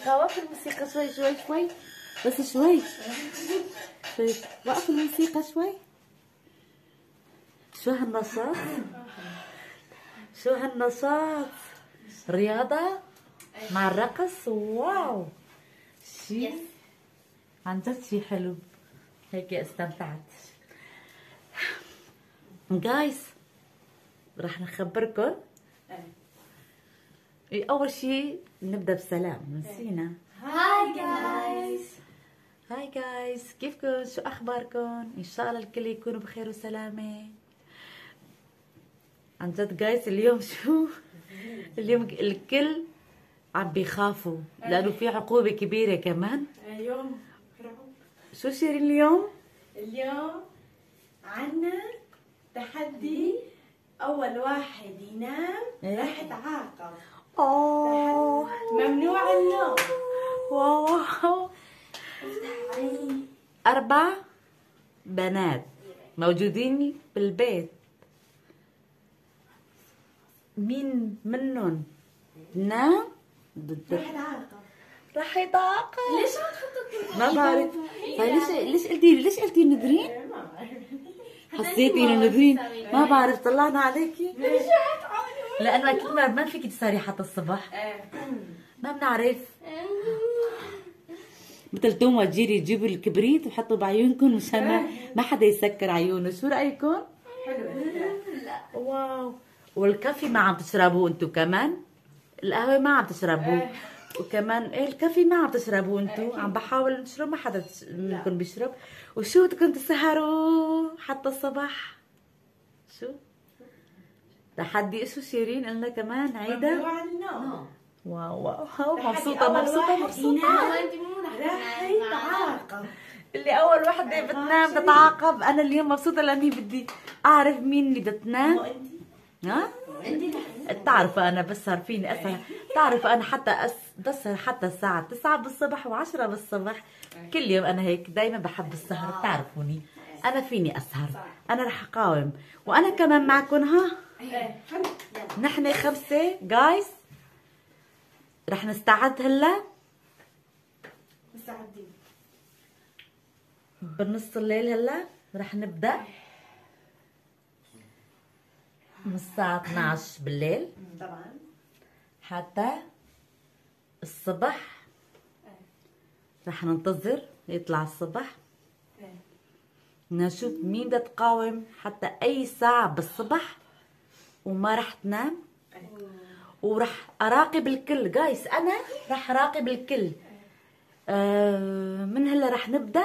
الموسيقى وقف الموسيقى شوي شوي شوي. بس شوي. شوي وقف الموسيقى شوي. شو هالنشاط شو هالنشاط رياضة مع الرقص؟ واو! شي؟ عن جد شي حلو. هيك استمتعت. جايز راح نخبركم. إيه، أول شي نبدأ بسلام نسينا هاي جايز هاي جايز كيفكم؟ شو أخباركم؟ إن شاء الله الكل يكونوا بخير وسلامة. عن جد جايز اليوم شو؟ اليوم الكل عم بيخافوا لأنه في عقوبة كبيرة كمان. اليوم شو شيرين اليوم؟ اليوم عنا تحدي أول واحد ينام إيه؟ راح يتعاقب. أوه. ممنوع النوم واو أربع بنات موجودين بالبيت. مين منهم؟ نام راح يتعاقب ليش ما تحطوا ما بعرف. فليش ليش قلتي ليش قلتي ندرين؟ ما بعرف. حسيتي إنه ندرين ما بعرف طلعنا عليكي. لأنه أكيد ما ما فيك تسهري حتى الصبح. ما بنعرف. مثل توما تجيري تجيبوا الكبريت وحطوا بعيونكم مشان ما ما حدا يسكر عيونه. شو رأيكم؟ حلو. واو. والكافي ما عم تشربوه انتو كمان؟ القهوة ما عم تشربوه. وكمان إيه الكافي ما عم تشربوه انتو. عم بحاول نشرب ما حدا منكم بيشرب. وشو بدكم تسهروا حتى الصبح؟ شو؟ تحدي شو شيرين قلنا كمان عيدا واو واو ينام راح يتعاقب اللي أول وحدة بتنام تتعاقب أنا اليوم مبسوطة لأني بدي أعرف مين اللي بتنام. ها؟ انت تعرف أنا بسهر فيني اسهر تعرف أنا حتى أس بسهر حتى الساعة 9 بالصبح و10 بالصبح. كل يوم أنا هيك دايما بحب السهر. بتعرفوني؟ أنا فيني أسهر. أنا رح أقاوم. وأنا كمان معكم ها؟ نحن خمسة جايز رح نستعد هلا؟ مستعدين. بنص الليل هلا. رح نبدأ. من الساعة 12 بالليل. طبعا. حتى الصبح. رح ننتظر يطلع الصبح. بدنا نشوف مين بدها تقاوم حتى أي ساعة بالصبح. وما رح تنام. ورح أراقب الكل. جايز أنا رح أراقب الكل. آه من هلا رح نبدأ؟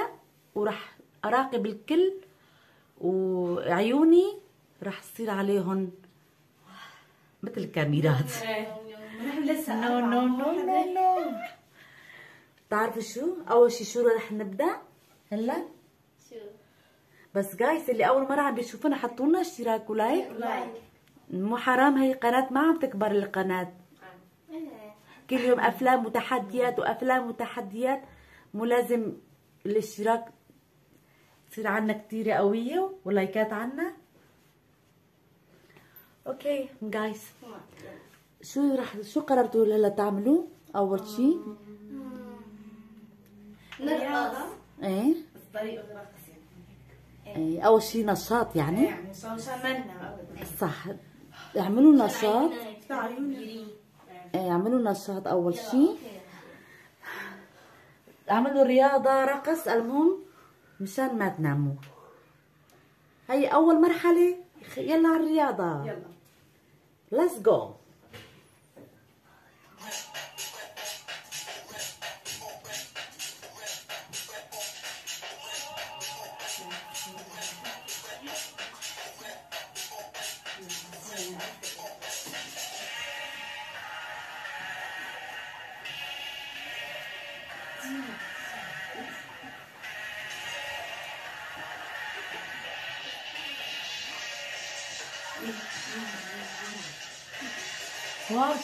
ورح أراقب الكل. وعيوني رح تصير عليهم مثل كاميرات نحن لسه no no no no no. بتعرفوا شو؟ أول شي شو رح نبدأ؟ هلا؟ شو؟ بس guys اللي أول مرة عم بيشوفونا حطوا لنا اشتراك و like. like مو حرام هي قناة؟ ما عم تكبر القناة. كل يوم أفلام وتحديات وأفلام وتحديات مو لازم الاشتراك تصير عنا كتير قوية ولايكات عنا. okay guys شو رح شو قررتوا هلا تعملوا؟ أول شي؟ نرقص. إيه. الرقص يعني إيه أول شي نشاط يعني. يعني عشان ما ننام ابدا صح. اعملوا نشاط. إيه اعملوا نشاط أول شي اعملوا رياضة رقص. المهم مشان ما تناموا. هي أول مرحلة يلا على الرياضة. يلا. Let's go.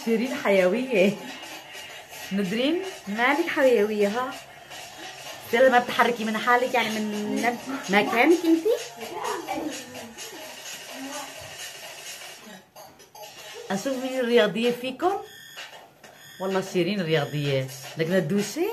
شيرين حيوية. ندرين مالك حيوية ها؟ يلا ما بتحركي من حالك يعني من مكانك انتي؟ أشوف مين الرياضية فيكم. والله شيرين رياضية. لكن تدوسي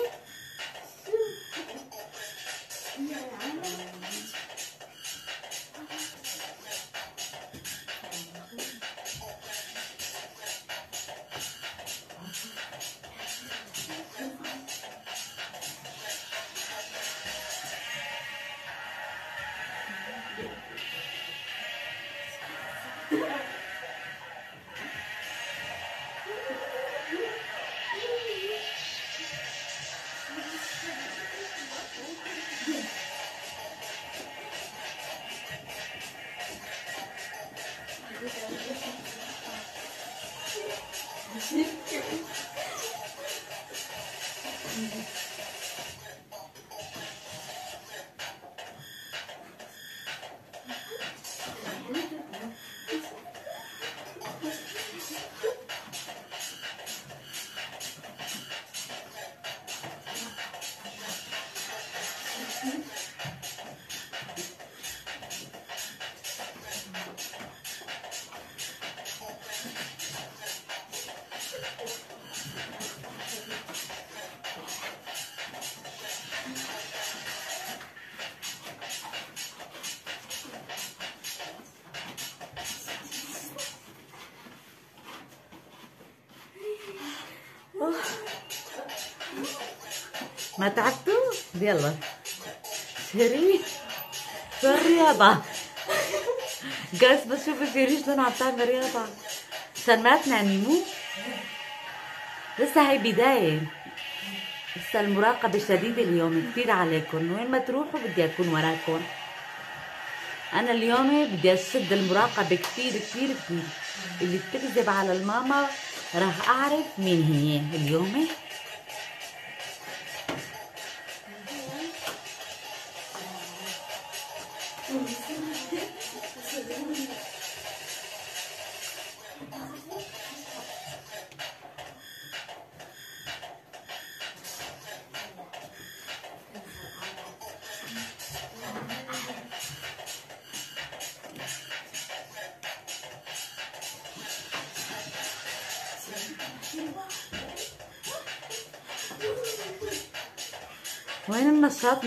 ما تعبتوا؟ يلا شيرين شو الرياضة؟ جالس بشوف شيرين شلون عم تعمل رياضة عشان ما تنامي مو؟ لسه هي بداية لسه المراقبة الشديدة اليوم كثير عليكم وين ما تروحوا بدي أكون وراكم أنا اليوم بدي أشد المراقبة كثير كثير كثير اللي بتكذب على الماما راح أعرف مين هي اليوم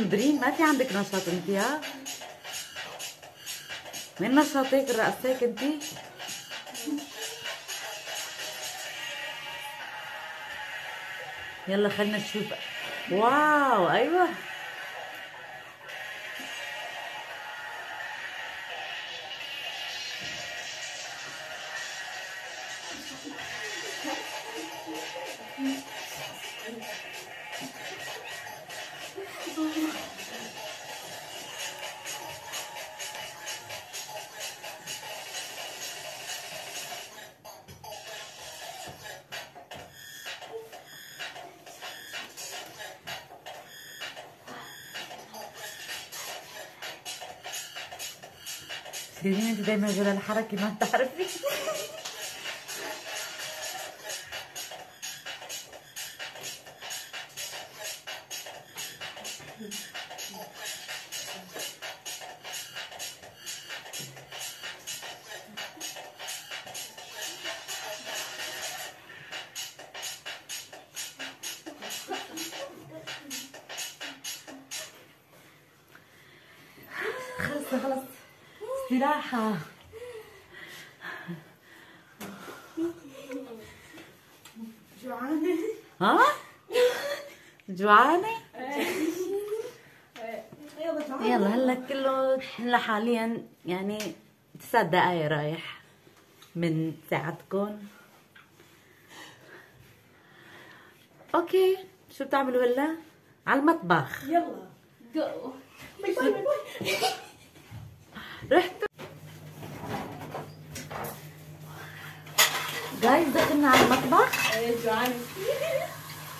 مدرين ما في عندك نشاط أنت ها؟ وين نشاطك رقصتك أنت؟ يلا خلينا نشوف. واو أيوه. دايما غير الحركة ما بتعرفي. خلص خلص. استراحة جوعانة ها؟ جوعانة؟ يلا جوعانة يلا هلأ كله هلا حاليا يعني تسع دقايق رايح من ساعتكم أوكي شو بتعملوا هلأ؟ على المطبخ يلا جو رحتوا جايز دخلنا على المطبخ. جوعانة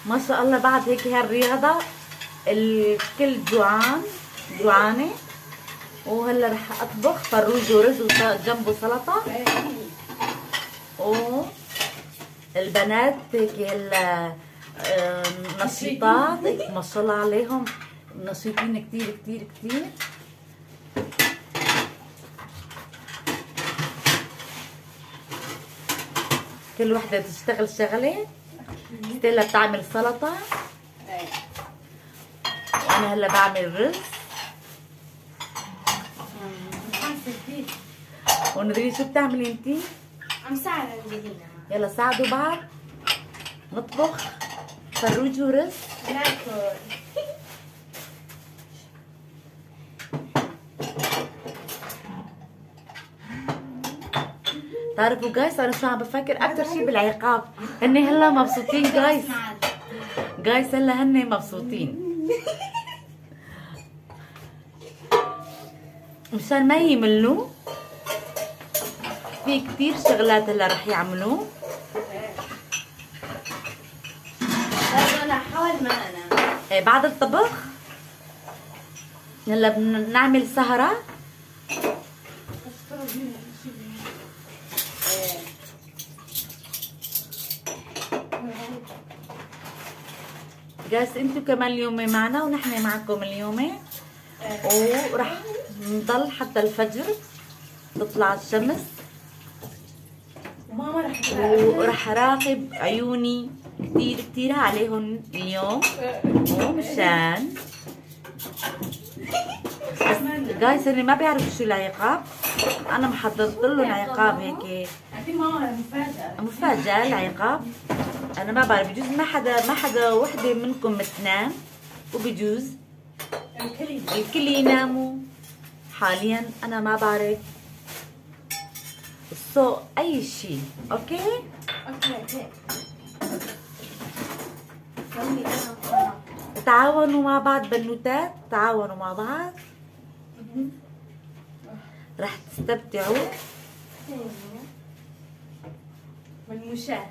ما شاء الله بعد هيك هالرياضة الكل جوعان جوعانة. وهلا رح أطبخ فروج ورز وجنبه سلطة و البنات هيك هلا نشيطات. ما شاء الله عليهم. نشيطين كتير كتير كتير. كل وحدة تشتغل شغلة. ستيلا بتعمل سلطة. وأنا هلا بعمل رز. ونادرين شو بتعملي انتي؟ عم ساعد يلا ساعدوا بعض. نطبخ فروج ورز. ناكل تعرفوا جايز أنا شو عم بفكر؟ أكثر شيء بالعقاب هن هلا مبسوطين جايز جايز هلا هن مبسوطين. مشان ما يملوا في كتير شغلات هلا رح يعملوه أنا حاول ما انام إيه، بعد الطبخ هلا بنعمل سهرة. جايز. أنتوا كمان اليوم معنا ونحن معكم اليوم. ورح نضل حتى الفجر. تطلع الشمس. وماما رح ورح راقب عيوني كتير كتير عليهم اليوم. ومشان جايز هن ما بيعرفوا شو العقاب. أنا محضرت لهم عقاب هيك. مفاجأة. مفاجأة العقاب. أنا ما بعرف بجوز ما حدا ما حدا وحدة منكم بتنام وبجوز الكل يناموا حاليا أنا ما بعرف. so أي شيء okay؟ okay okay. تعاونوا مع بعض بنوتات تعاونوا مع بعض. رح تستمتعوا. والمشاهد.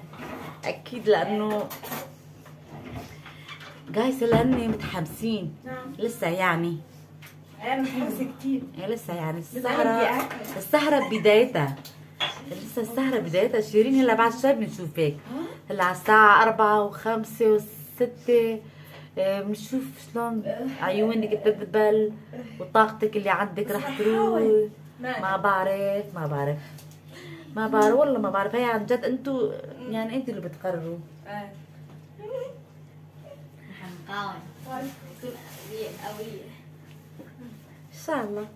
أكيد لأنه جايز لأني متحمسين. نعم. لسه يعني. أنا متحمسة كثير يعني. لسه يعني أكل. السهرة بدايتها. لسه السهرة بدايتها. شيرين هلا بعد شوي بنشوفك هلا على الساعة أربعة وخمسة وستة آه، بنشوف شلون. عيونك بتذبل وطاقتك اللي عندك رح تروح. ما بعرف ما بعرف. ما بعرف والله ما بعرف. هي عن جد أنتوا يعني أنتوا اللي بتقرروا. حنقاوم تكون قوية ان شاء الله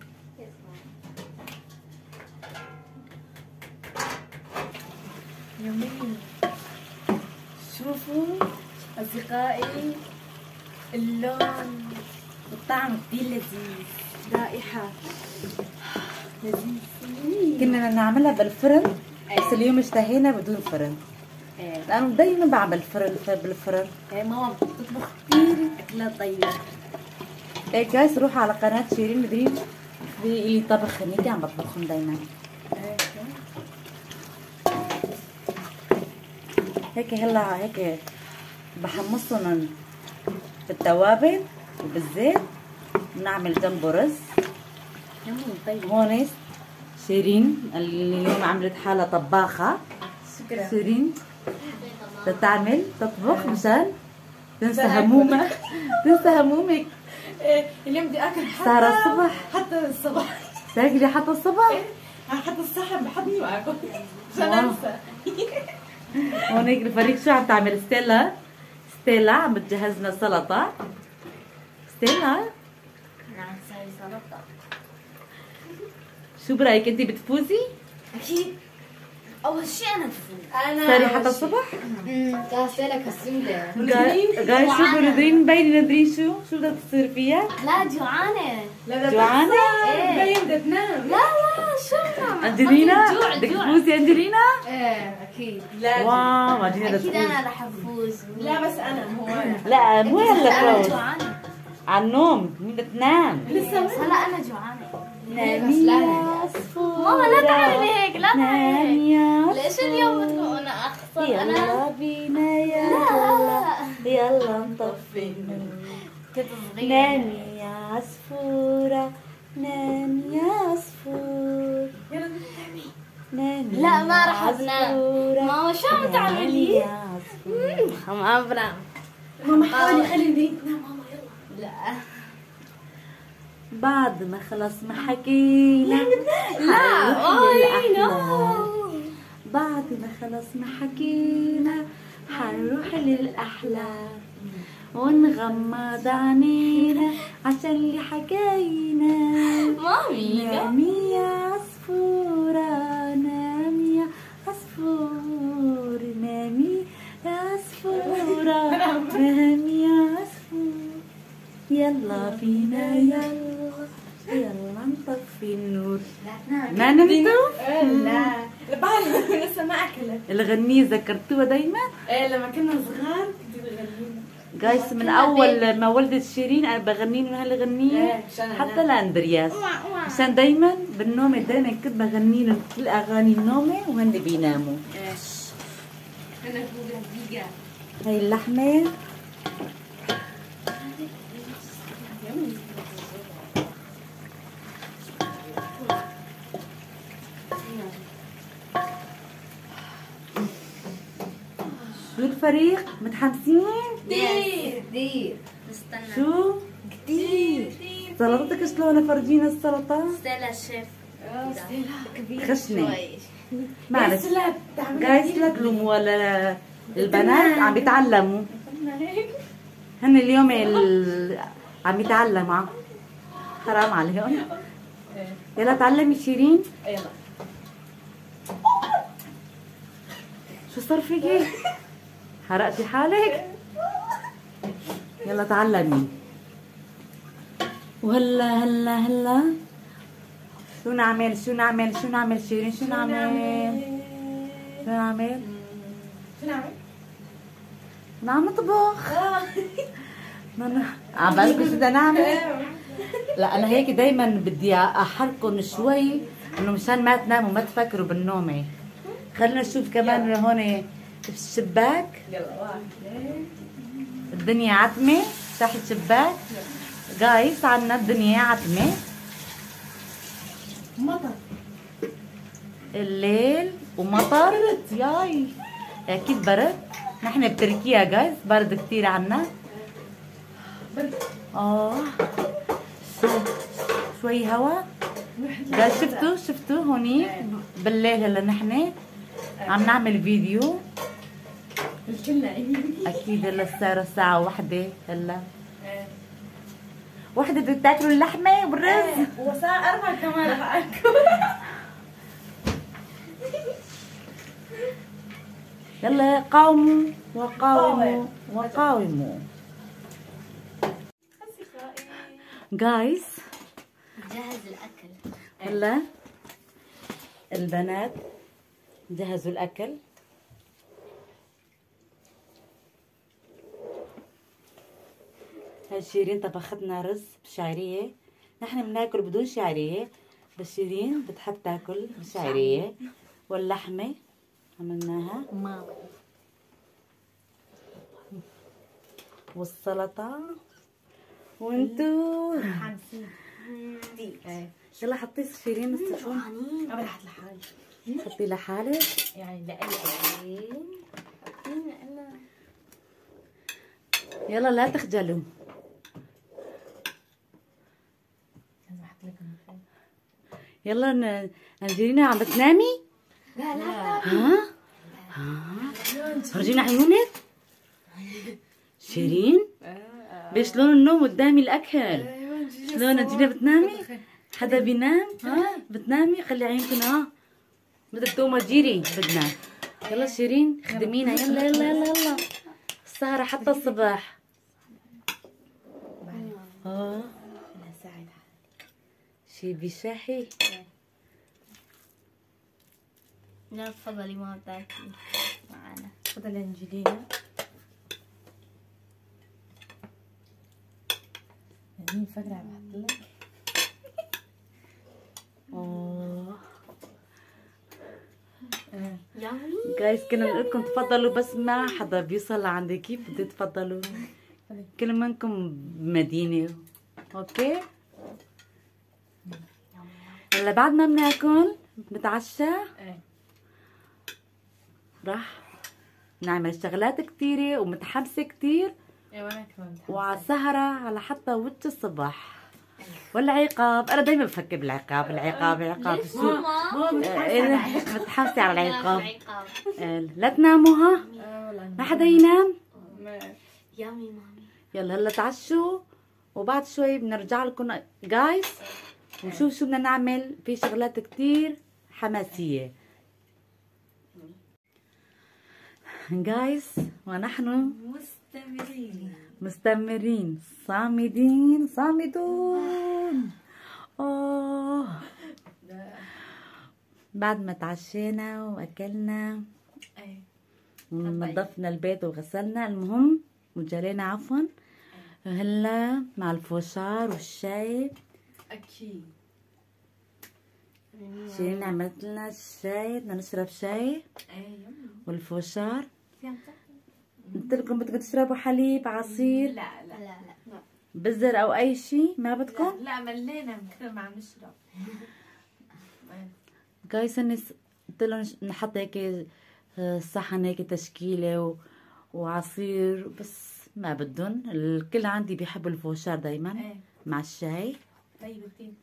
يومين. شوفوا أصدقائي اللون والطعم كتير لذيذ رائحة. كنا نعملها بالفرن بس اليوم اشتهينا بدون فرن. لأنه دايما بعمل فرن بالفرن. هي ماما بتطبخ كتير أكلات طيبة. إيه جايز روحوا على قناة شيرين دريم في لي طبخ هنيك عم بطبخهم دايما. هيك هلا هيك بحمصهم بالتوابل وبالزيت. بنعمل جنبه رز. يمين طيب هون شيرين اللي اليوم عملت حالها طباخة. شكرا. شيرين تعمل تطبخ مشان تنسى همومك. تنسى همومك. إيه، اليوم بدي أكل حتى سهرة الصبح. حتى الصبح. تاكلي حتى الصبح؟ حتى الصحن بحطني معكم واو. انسى هون هيك الفريق شو عم تعمل؟ ستيلا. ستيلا عم بتجهز لنا سلطة. ستيلا. نعم سلطة. شو برأيك انت بتفوزي؟ أكيد. أول شيء أنا بفوز. أنا صاري حتى الصبح؟ كاسة لك السودة. قاعد شوفوا نادرين مبينة نادرين شو؟ شو بدها تصير فيها؟ لا جوعانة. لا بدها جوعانة؟ تحصل. إيه. مبين بدها تنام. لا لا شو نعم أنجلينا؟ بدك تفوزي أنجلينا؟ إيه أكيد. لا واو انجلينا تفوز أنا رح أفوز. لا بس أنا مو أنا. لا مو هلا فوز. جوعانة. على النوم. مين بدها تنام؟ لسه هلا أنا جوعانة. نامي ماما لا تعملي هيك لا تعملي هيك ليش اليوم بتكون أنا أخسر أنا يلا بينا يا يلا يلا نطفي النور كنت صغيرة نامي يا عصفورة نامي يا عصفور نامي لا ما أنام. عصفورة. ماما شو عم تعملي؟ ما بنام ماما حاولي خلي البنت تنام ماما يلا لا بعد ما خلص ما حكينا. لا. للأحلام. نو بعد ما خلص ما حكينا حنروح الأحلام ونغمض عينينا عشان اللي حكاينا مامي. نامي يا عصفورة نامي يا عصفور نامي يا عصفورة نامي يا عصفور. يلا بينا يلا. يلا نطفي النور. ما نمتوا؟ لا بعد لسه ما أكلت. الغنية ذكرتوها دايما؟ إيه لما كنا صغار كنت بغنينا جايز من أول ما ولدت شيرين أنا بغني لهم هالغنية إيه، حتى لاندرياس عشان دايما بالنوم دايما كنت بغني لهم كل أغاني النومة وهن بيناموا. هاي اللحمة الفريق متحمسين؟ كثير كثير استنى شو؟ كثير سلطتك شلون فرجينا السلطة؟ ستيلا شيف. خشنة شوي. معلش. لا تلوموا ولا البنات عم بيتعلموا هن اليوم ال... عم يتعلموا. حرام عليهم. يلا تعلمي شيرين. يلا. شو صار فيكي؟ حرقتي حالك؟ يلا تعلمي. وهلا هلا هلا. شو نعمل؟ شو نعمل؟ شو نعمل شيرين؟ شو نعمل؟ شو نعمل؟ شو نعمل؟ نعم نطبخ عم بالكم شو بدنا نعمل. لا أنا هيك دايما بدي احركم شوي إنه مشان ما تناموا ما تفكروا بالنومة. خلينا نشوف كمان هون الشباك يلا واحد الدنيا عتمة. تحت شباك جايز عنا الدنيا عتمة. مطر. الليل ومطر. ياي. أكيد برد. نحن بتركيا جايز برد كتير عنا. برد. آه. شو- شوي هوا. شفتوا؟ شفتوا هونيك؟ بالليل هلأ نحن عم نعمل فيديو. الكل أكيد هلا الساعة الساعة واحدة هلا. واحدة بدك تاكلوا اللحمة والرز؟ وصار أربع كمان رح أكل. يلا قاوموا وقاوموا وقاوموا. جايز جهز الأكل. هلا. البنات جهزوا الأكل. شيرين طبختنا رز بشعرية. نحن بناكل بدون شعرية. بس شيرين بتحب تاكل بشعرية. واللحمة عملناها. والسلطة. وانتو يلا حطي شيرين السفون أنا رحت لحالي حطي لحالك. يعني لأي يلا لا تخجلوا لازم أحط لك المخيم يلا ن- انجلينا عم بتنامي لا لا ها؟ ها؟ فرجينا عيونك شيرين؟ بشلون النوم قدامي الأكل؟ شلون انجلينا بتنامي؟ حدا بينام؟ ها؟ بتنامي؟ خلي عينكم ها؟ بدك تقوموا تجيري بدنا يلا شيرين خدمينا. يلا يلا يلا يلا. السهرة حتى الصبح آه شي بيشاحي لا تفضلي ما تاكلي معنا تفضل أنجلينا. مين فاكرة عم لك جايز كنا نقول لكم تفضلوا بس ما حدا بيوصل لعندي كيف بدي تفضلوا. كل منكم بمدينة أوكي؟ هلا بعد ما بناكل بنتعشى. إيه. راح نعمل شغلات كتيرة ومتحمسة كتير. إيه وأنا كمان وعلى سهرة على حتى وجه الصبح. والعقاب أنا دايما بفكر بالعقاب العقاب العقاب. ليش شو إيه، متحمسة على العقاب. آه، لا تناموا ها والله ما حدا ينام؟ يامي مامي يلا هلا تعشوا. وبعد شوي بنرجع لكم. جايز ونشوف شو بدنا نعمل. في شغلات كتير حماسية. جايز ونحن مستمرين. مستمرين. صامدين صامدون. أوه بعد ما تعشينا وأكلنا إيه ونظفنا البيت وغسلنا المهم وجرينا عفوا هلا مع الفوشار والشاي. أكيد. شيرين عملت لنا الشاي بدنا نشرب شاي. يمي والفوشار. قلت لكم بدكم تشربوا حليب عصير. لا لا لا. لا بزر أو أي شيء ما بدكم؟ لا ملينا من كثر ما عم نشرب. جايز اني قلت لهم نحط هيك آه، صحن هيك تشكيلة و... وعصير بس ما بدهم. الكل عندي بيحب الفوشار دايما إيه. مع الشاي. طيب كثير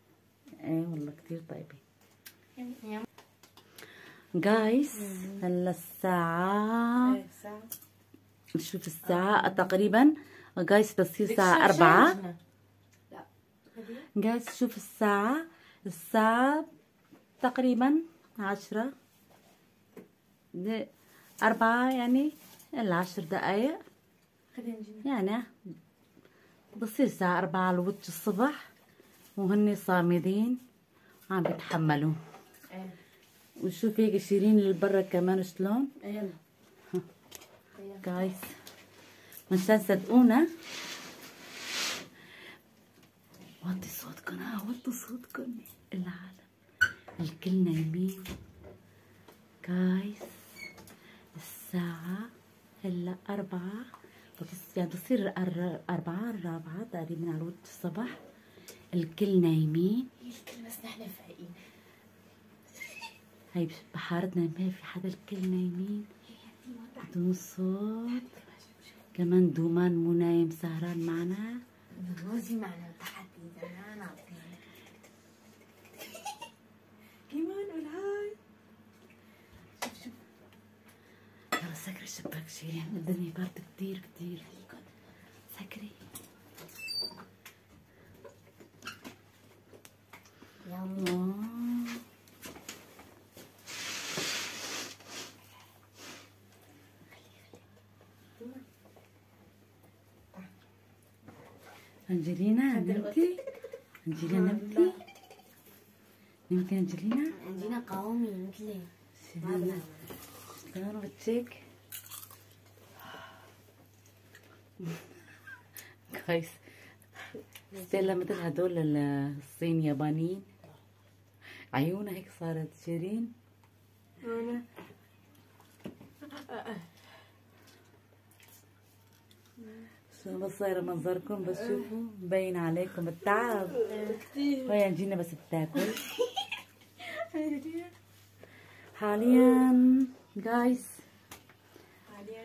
إيه والله كتير طيبه. جايز هلا الساعة ساعة نشوف الساعة تقريبا. جايز بتصير الساعة أربعة. جايز شوف الساعة. الساعة تقريبا عشرة. أربعة يعني إلا عشر دقايق يعني بصير الساعة أربعة وجه الصبح. وهن صامدين عم بيتحملوا. إيه. وشوف هيك شيرين اللي برا كمان شلون؟ يلا جايز مشان صدقونا وطي صوتكم ها وطي صوتكم العالم. الكل نايمين. جايز الساعة هلا أربعة. يعني تصير الأر- أربعة الرابعة تقريبا على الصبح الكل نايمين؟ الكل بس نحن فايقين. هاي بحارتنا ما في حدا الكل نايمين؟ بدون صوت كمان دومان مو نايم سهران معنا؟ روزي معنا تحدي زمان عطينا كمان قول hi. يلا سكري الشباك شيرين الدنيا برد كتير كتير. سكري. yummy آه. أنجلينا نمتي؟ أنجلينا نمتي؟ نمتي أنجلينا؟ عندنا قومي مثلي شلون وجهك؟ كويس ستيلا مثل هدول ال- الصين يابانيين عيونها هيك صارت شيرين. شو بس صاير منظركم؟ بس شوفوا مبين عليكم التعب. وهي جينا بس بتاكل. حاليا guys حاليا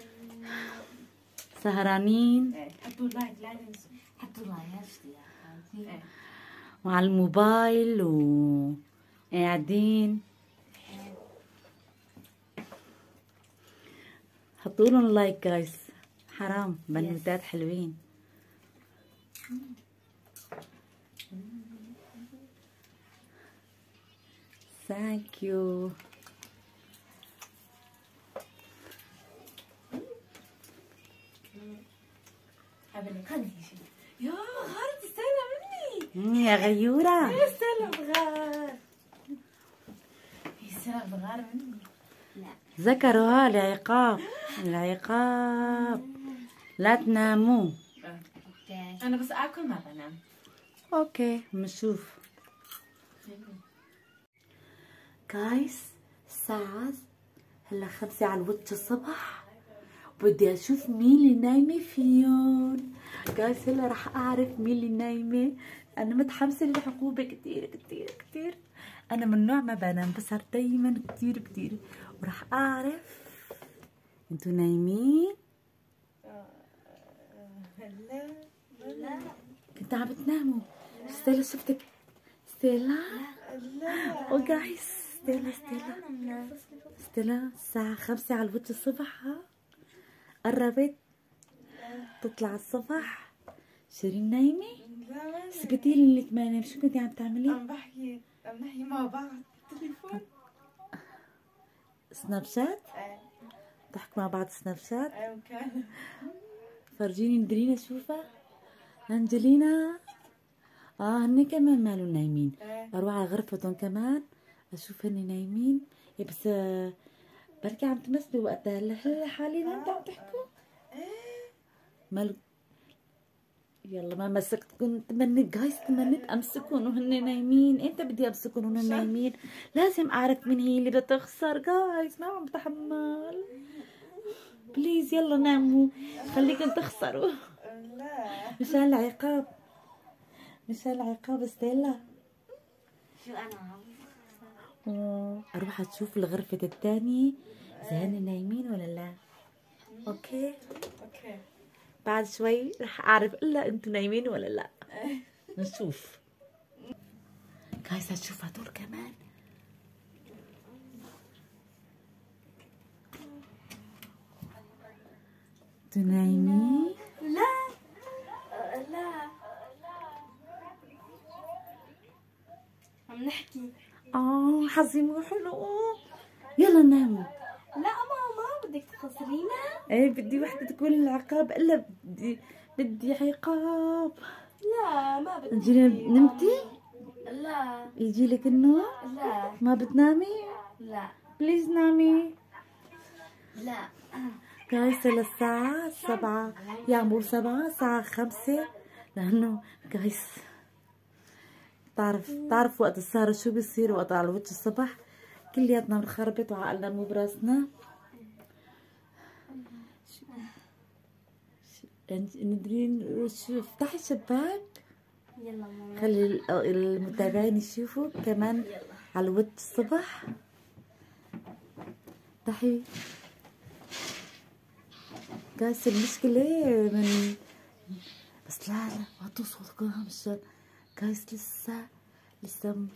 سهرانين. حطوا لايك لا تنسوا. حطوا like يا إيه وعلى وقاعدين حطوا لهم like guys حرام. بنوتات حلوين. thank you يا غار تستاهل مني. يا غيورة. يستاهل بغار يستاهل بغار مني. ذكرها العقاب العقاب لا تناموا. okay. أنا بس أكل ما بنام. okay بنشوف guys الساعة هلا خمسة على وجه الصبح. بدي أشوف مين اللي نايمة فيهم. guys هلا رح أعرف مين اللي نايمة. أنا متحمسة للعقوبة كتير كتير كتير. أنا من نوع ما بنام بسهر دايما كتير كتير. ورح أعرف أنتوا نايمين؟ هلا لا. كنتوا عم بتناموا. ستيلا شفتك؟ ستيلا؟ أو جايز ستيلا ستيلا. ستيلا الساعة خمسة على وجه الصبح ها؟ قربت تطلع الصبح. شيرين نايمة؟ لا. ما سكتي لي إنك ما نام شو كنتي عم تعملي؟ عم بحكي. عم نحكي مع بعض تليفون سناب شات؟ إيه. ضحك مع بعض سناب شات؟ إيه وكان فرجيني ندرينا شوفها أنجلينا. آه هن كمان مالهم نايمين. إيه. أروح على غرفتهم كمان. أشوف هن نايمين. إيه بس آه، بركي عم تمثلوا وقتها هلا حاليا أنتوا عم تحكوا؟ إيه. مال يلا ما مسكتكم. تمنيت جايز تمنيت امسكهم وهن نايمين. إمتى بدي امسكهم وهن نايمين؟ لازم أعرف مين هي اللي بدها تخسر جايز ما عم بتحمل. بليز يلا ناموا. خليكم تخسروا. لا. مشان العقاب. مشان العقاب ستيلا. شو أنا أروح أشوف الغرفة الثانية. إذا هن نايمين ولا لا. okay؟ okay. بعد شوي رح أعرف إلا أنتوا نايمين ولا لا. نشوف. guys هتشوف هدول كمان. أنتوا نايمين؟ لا. لا. عم نحكي. آه حظي مو حلو. يلا ناموا. لا ماما بدك تخسرينا إيه بدي وحدة تكون العقاب إلا بدي بدي عقاب. لا ما بدي نمتي؟ لا. يجي لك النوم لا. ما بتنامي؟ لا. بليز نامي. لا. جايز للساعة سبعة. يعمر سبعة الساعة خمسة. لأنه جايز تعرف تعرف وقت السهرة شو بيصير وقت على وجه الصبح. كلياتنا بنخربط وعقلنا مو براسنا. ندرين افتحي الشباك يلا ماما. خلي ال- المتابعين يشوفوا كمان على وجه الصبح افتحي كاس المشكلة من بس لا لا وطوا صوتكم مشان كايس لسه لسه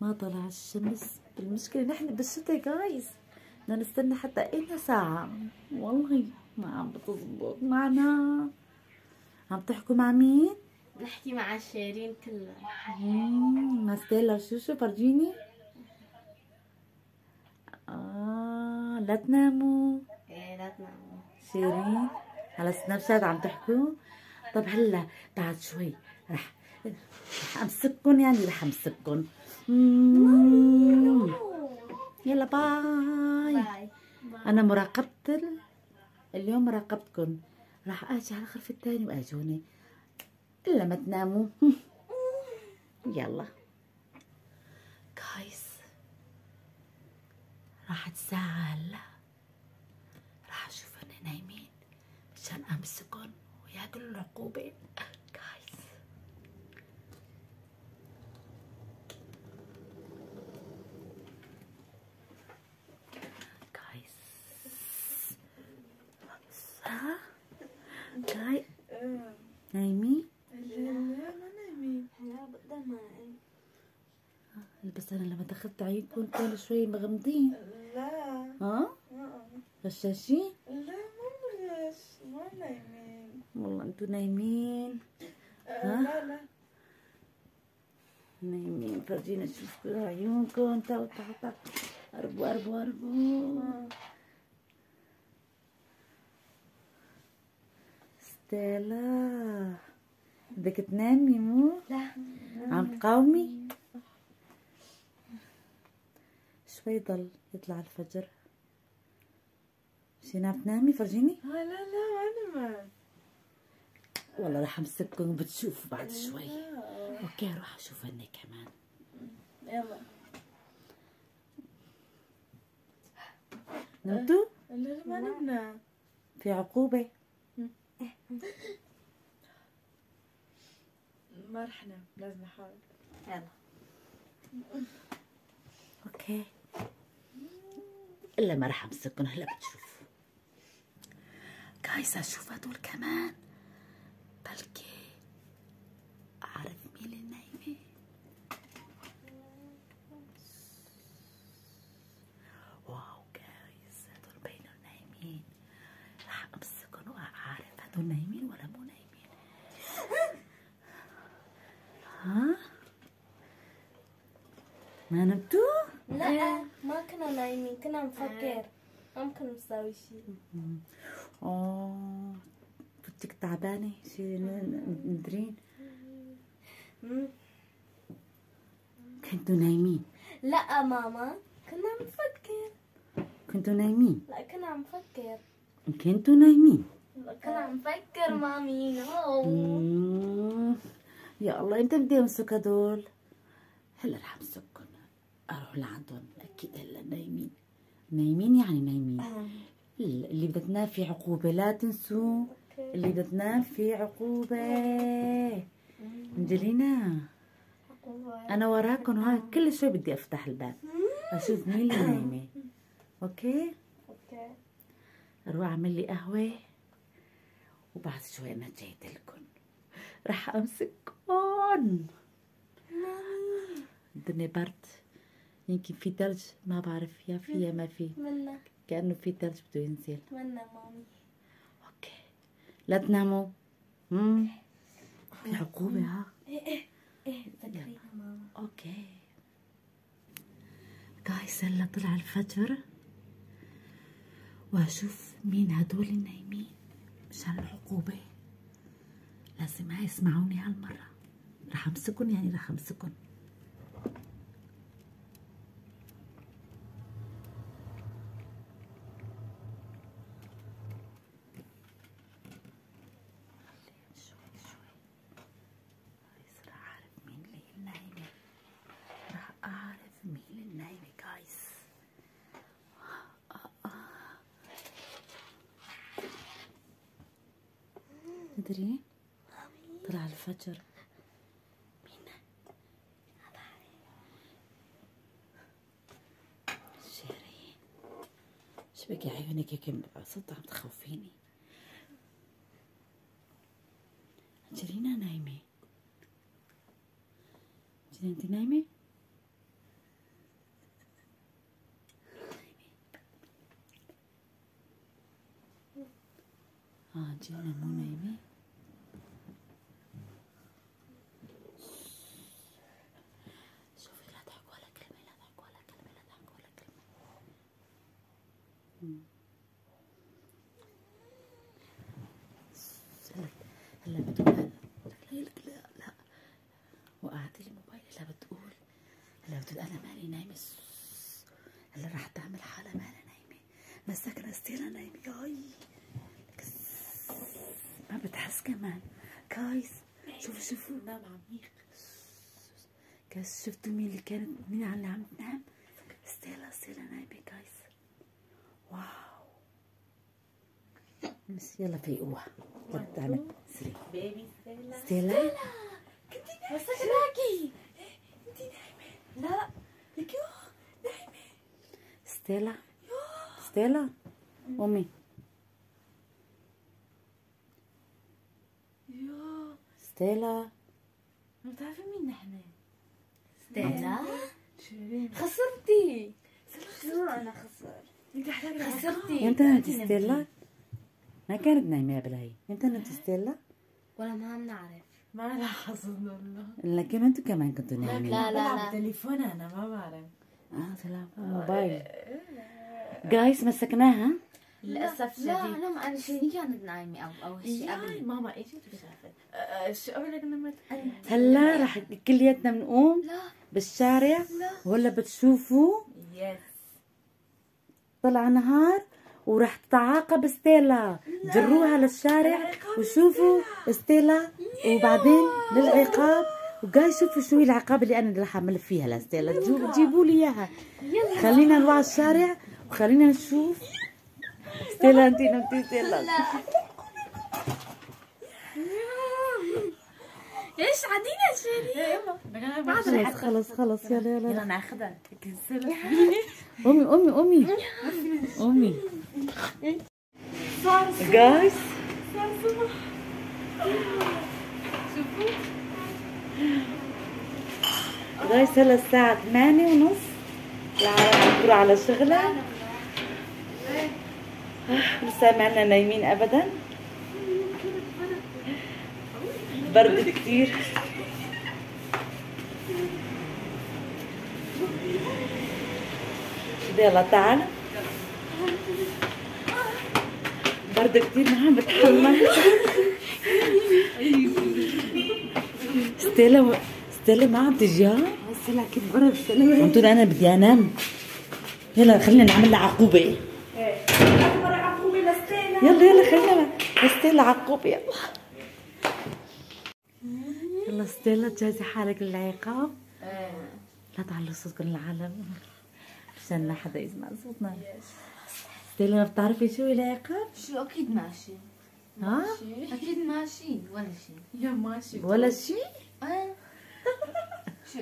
ما طلع الشمس. المشكلة نحن بالشتا جايز بدنا نستنى حتى إلنا ساعة. والله ما عم بتزبط. معنا. عم تحكوا مع مين؟ نحكي مع الشيرين كلها ما ستيلا شو شو فرجيني. آه لا تناموا. إيه لا تناموا. شيرين على سناب شات عم تحكوا؟ طب هلا بعد شوي رح رح امسككم يعني رح امسككم. يلا bye. باي. أنا مراقبة ال- اليوم مراقبتكم راح آجي على الغرفة الثانية وآجوني. إلا ما تناموا. يلا. جايز راحت ساعة هلا. راح أشوف نايمين. مشان أمسكهم وياكلوا العقوبة. جايز ها جاي إيه نايمين؟ لا ما نايمين بس أنا لما دخلت عليكم كانوا شوي مغمضين. لا. ها؟ آه. غشاشين؟ لا ما بلاش ما نايمين. والله أنتوا نايمين. ها؟ لا لا. نايمين. فرجينا نشوف عيونكم. تعوا تعوا تعوا قربوا قربوا قربوا ستيلا بدك تنامي مو لا عم تقاومي شوي ضل يطلع الفجر مشي عم تنامي فرجيني لا لا ما نمت والله رح امسككم بتشوفوا بعد شوي. أوكي روح أشوف هني كمان يلا نمتوا لا لا ما نمنا في عقوبة ما رح نام لازم أحاول. يلا. أوكي. إلا ما رح امسككم هلا بتشوفوا جايز أشوف هدول كمان. بلكي. Ito na yung wala mo na yung Ha? Nanap to? Eh, na, ma ka na na yung mga. Fakir. Ang kanang sawi siya. Mm-hmm. Oh, putik taba na si Nandrin. Hmm. Kanto na yung La a ah, mama. Kanang fakir. Kanto na yung mga. La kanang fakir. كنا نفكر مامي. يا الله إمتى بدي امسك هدول. هلا رح امسكهم. أروح لعندهم. أكيد هلا نايمين. نايمين يعني نايمين. اللي بدها تنام في عقوبة. لا تنسوا. اللي بدها تنام في عقوبة. أنجلينا. أنا وراكم هاي كل شوي بدي أفتح الباب. أشوف مين اللي نايمة. okay؟ okay. أروح أعمل لي قهوة. وبعد شوي أنا جايت لكم رح امسككم الدنيا برد. يمكن في ثلج ما بعرف يا في يا ما في. كأنه في ثلج بده ينزل. منا مامي. okay. لا تناموا. امم في عقوبة ها؟ إيه ذكرينا ماما. أوكي. جايز هلا طلع الفجر. وأشوف مين هدول النايمين. مشان العقوبة. لازم يسمعوني هالمرة. رح امسكن يعني رح امسكن شوي شوي جايز رح اعرف مين اللي النايمة رح اعرف مين اللي النايمة جايز تدري؟ طلع الفجر. مين شيرين شبكي عيونك هيك صدق عم تخوفيني. جرينا نايمة. جرينا انت نايمة آه جينا مو نايمة شوفي لا تحكوا ولا كلمة لا تحكوا ولا كلمة لا تحكوا ولا كلمة مم. هلا هلا بتقول لا لا لا لا وقعت لي موبايلي هلا بتقول هلا بتقول أنا نايمة هلا راح تعمل حالها مالها نايمة. مسكنا ستيلا نايمة. ياي. ما بتحس كمان. كايس. شوفوا شوفوا. نام عميق كايس. شفتوا مين اللي كانت مين اللي عم تنام ستيلا ستيلا نايمة كايس. واو. بس يلا فيقوها يلا تعمل. سري بيبي ستيلا. ستيلا؟ مسكناكي. لا لك يو ستيلا ستيلا أمي يو ستيلا ما بتعرفي مين نحن ستيلا خسرتي شو أنا خسرت انت خسرتي إمتى نمت ستيلا؟ ما كانت نايمة قبل هي إمتى نمت ستيلا؟ ولا ما بنعرف ما لاحظنا والله. لكن أنتوا كمان كنتوا نايمين. لا، لا، لا. بالتليفون أنا ما بعرف. آه سلام موبايل جايز مسكناها؟ للأسف لا شديد. أنا ما أنا شيء كانت نايمة أو اول شيء قبل. ماما اجت وشافت آه، شو قبل لك نمت هلا رح كلياتنا بنقوم لا. بالشارع. لا. ولا بتشوفوا. yes طلع نهار ورح تتعاقب ستيلا. جروها للشارع وشوفوا ستيلا. وبعدين للعقاب. و guys شوفوا شو هي العقاب اللي أنا رح أعمل فيها لستيلا جو- جيبوا لي إياها. خلينا نروح على الشارع وخلينا نشوف. ستيلا انت نمتي ستيلا إيش عدينا شيرين؟ خلص خلص خلص يلا يلا يلا. ناخذها أمي أمي أمي. أمي. جايز جايز هلا الساعة ثمانية ونص. العالم تروح على آه، لسه ما عنا نايمين ابدا. برد كتير. يلا تعال. برد كتير نعم بتحمل. ستيلا ستيلا ما عم تجي ها؟ ستيلا أكيد برا ستيلا؟ عم تقول أنا بدي أنام. يلا خلينا نعمل لها عقوبة. اكبر عقوبه لستيلا يلا يلا خلينا ستيلا عقوبة يلا. يلا ستيلا تجهزي حالك للعقاب؟ لا تعلوا صوتكم للعالم. عشان ما حدا يسمع صوتنا. ستيلا ما بتعرفي شو العقاب؟ شو؟ أكيد ماشي. ها؟ أكيد ماشي ولا شيء. يا ماشي ولا شيء؟ آه. شو؟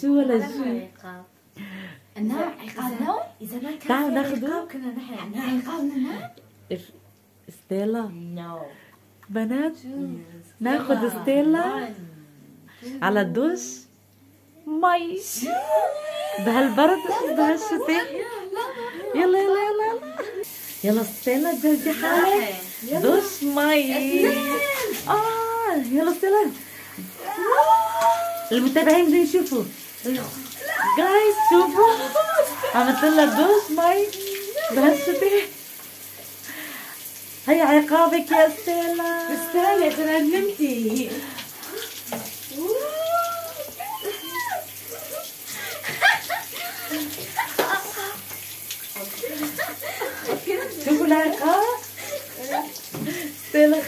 شو ولا شيء؟ عقاب النار عقاب. اذا ما كان. عقاب كنا نحن. يعني عقاب ننام ستيلا no بنات ناخذ ستيلا على الدوش. مي بهالبرد بهالشتاء. يلا يلا يلا يلا. يلا ستيلا جهزي حالك. دوش مي آه يلا ستيلا المتابعين بدهم يشوفوا. guys شوفوا. عملت لها دوش مي بهالشتاء هي عقابك يا ستيلا استنى ترى نمتي شوفوا العقاب ستيلا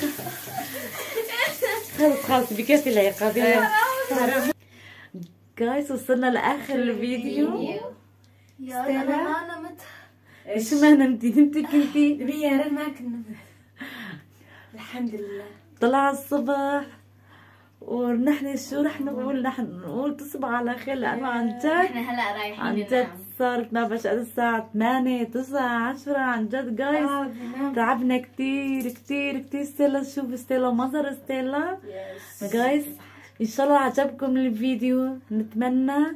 خلص بكفي العقاب. يلا. جايز وصلنا لآخر الفيديو. يا أنا ما نمت إيش ما نمتي نمتي كنتي بيا ما كنا الحمد لله. طلع الصبح ونحن شو رح نقول؟ نحن نقول تصبح على خير لأنه عن جد إحنا هلأ رايحين عن جد ننام صارت ما بشقد الساعة 8 9 10 عن جد جايز تعبنا كتير كتير كتير. ستيلا شوف ستيلا مظهر ستيلا guys إن شاء الله عجبكم الفيديو. نتمنى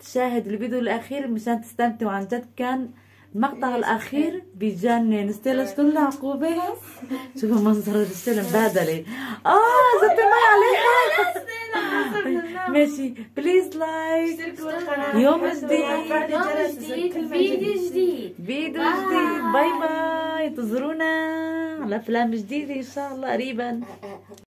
تشاهد الفيديو الأخير مشان تستمتعوا. عن جد كان المقطع الأخير بجنن. ستيلا شكون العقوبة شوفوا منظر ستيلا مبهدلة. آه زدت المي عليها. ماشي. please like يوم جديد. يوم جديد. فيديو جديد. فيديو جديد. bye bye. انتظرونا على أفلام جديدة إن شاء الله قريبا.